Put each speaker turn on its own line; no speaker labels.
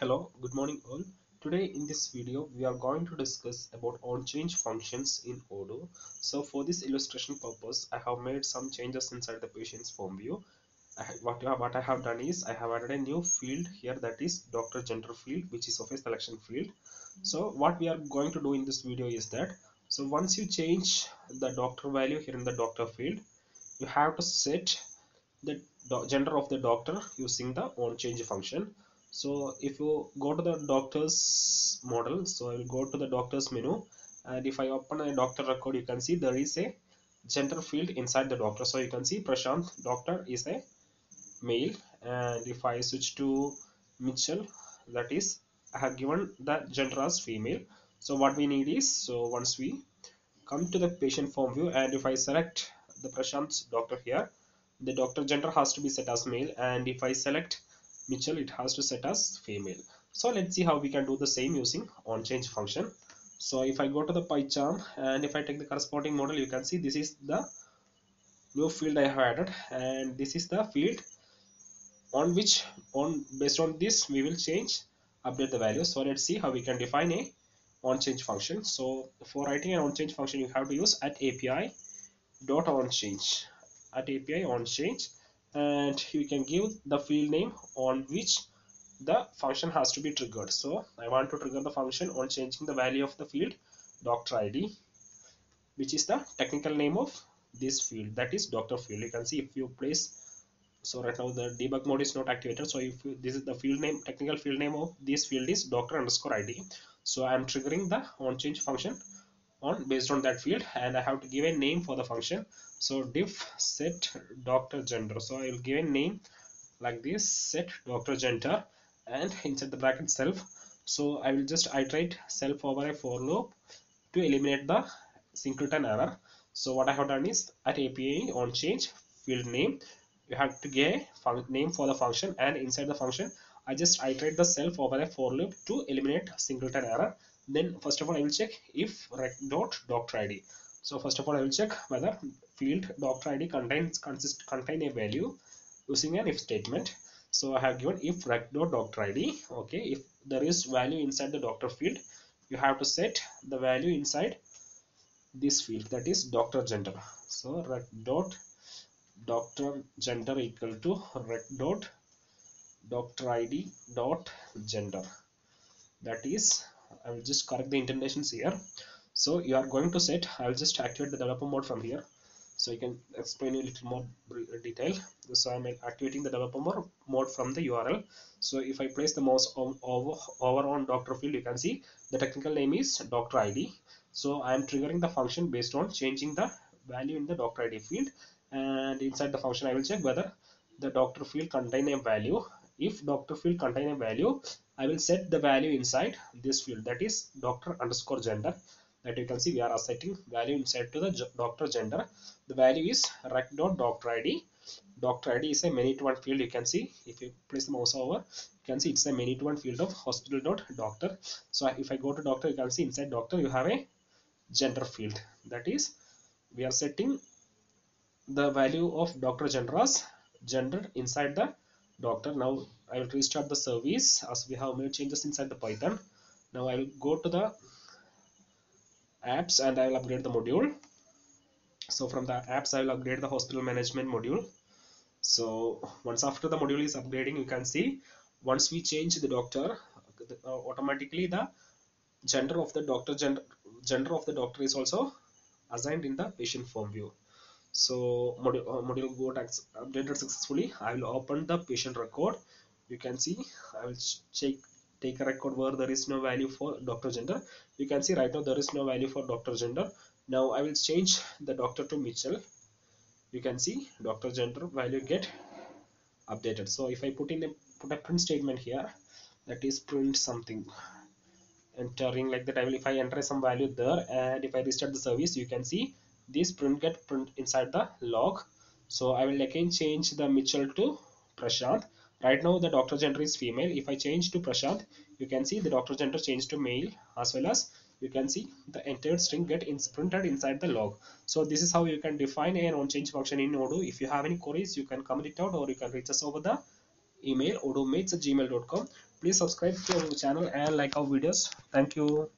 Hello, good morning all. Today in this video we are going to discuss about on change functions in Odoo. So for this illustration purpose I have made some changes inside the patient's form view. I, what, what I have done is I have added a new field here that is doctor gender field which is of a selection field. So what we are going to do in this video is that so once you change the doctor value here in the doctor field you have to set the gender of the doctor using the on change function so if you go to the doctors model so I will go to the doctors menu and if I open a doctor record you can see there is a gender field inside the doctor. So you can see Prashant doctor is a male and if I switch to Mitchell that is I have given the gender as female. So what we need is so once we come to the patient form view and if I select the Prashant's doctor here the doctor gender has to be set as male and if I select Mitchell it has to set as female. So let's see how we can do the same using on change function. So if I go to the PyCharm and if I take the corresponding model you can see this is the new field I have added. And this is the field on which on based on this we will change update the value. So let's see how we can define a on change function. So for writing an on change function you have to use at API dot on change at API on change and you can give the field name on which the function has to be triggered. So I want to trigger the function on changing the value of the field doctor ID which is the technical name of this field. That is doctor field. You can see if you place so right now the debug mode is not activated. So if you, this is the field name technical field name of this field is doctor underscore id so i'm triggering the on change function on based on that field and i have to give a name for the function so def set doctor gender. So i will give a name like this set doctor gender and inside the bracket self. So i will just iterate self over a for loop to eliminate the singleton error. So what i have done is at api on change field name you have to get a name for the function and inside the function. I just iterate the self over a for loop to eliminate singleton error. Then first of all I will check if rec dot doctor ID so first of all I will check whether field doctor ID contains consist contain a value using an if statement. So I have given if rec dot doctor ID okay if there is value inside the doctor field you have to set the value inside this field that is doctor gender. So rec dot doctor gender equal to rec dot doctor id dot gender. That is I will just correct the indentations here so you are going to set I will just activate the developer mode from here. So you can explain a little more detail. So I'm activating the developer mode from the URL so if I place the mouse over, over on doctor field you can see the technical name is doctor ID so I am triggering the function based on changing the value in the doctor ID field. And inside the function I will check whether the doctor field contain a value. If doctor field contain a value I will set the value inside this field. That is doctor underscore gender that you can see we are setting value inside to the doctor gender. The value is rec dot doctor id doctor id is a many to one field you can see. If you place the mouse over you can see it's a many to one field of hospital dot doctor. So if I go to doctor you can see inside doctor you have a gender field. That is we are setting the value of doctor gender as gendered inside the doctor. Now I will restart the service as we have made changes inside the python. Now I will go to the apps and I will upgrade the module. So from the apps I will upgrade the hospital management module. So once after the module is upgrading you can see once we change the doctor uh, automatically the gender of the doctor gender gender of the doctor is also assigned in the patient form view. So module, uh, module got updated successfully. I will open the patient record. You can see i will check take a record where there is no value for doctor gender. You can see right now there is no value for doctor gender. Now i will change the doctor to mitchell. You can see doctor gender value get updated. So if i put in a put a print statement here that is print something. Entering like that i will if i enter some value there and if i restart the service you can see this print get print inside the log. So I will again change the Mitchell to Prashant right now the doctor gender is female. If I change to Prashant you can see the doctor gender changed to male as well as you can see the entire string get in printed inside the log. So this is how you can define an on change function in Odoo. If you have any queries you can comment it out or you can reach us over the email odoomates at gmail.com please subscribe to our channel and like our videos. Thank you